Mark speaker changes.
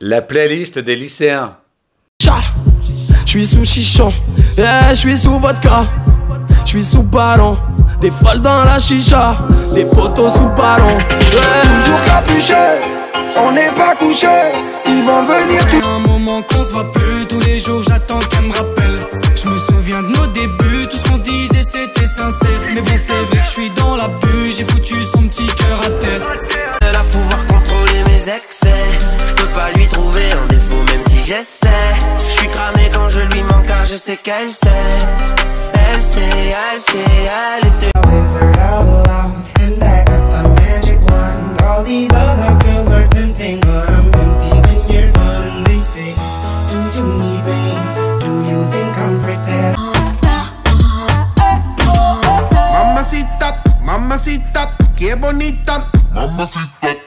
Speaker 1: La playlist des lycéens.
Speaker 2: Je suis sous chichon, eh, je suis sous vodka, je suis sous ballon, des folles dans la chicha, des poteaux sous ballon. Toujours capuché, on n'est pas couché, ils vont venir tout.
Speaker 3: Un moment qu'on se voit plus tous les jours, j'attends
Speaker 4: excès. Je peux pas lui trouver un défaut, même si j'essaie. Je suis cramé quand je lui manque, car je sais qu'elle sait. Elle sait, elle sait, elle était.
Speaker 5: wizard all alone And I got the magic wand All these other girls are tempting But I'm empty when you're gone And they say Do you need me? Do you think I'm pretend?
Speaker 6: Mamacita, mamacita, qué bonita. Mamacita.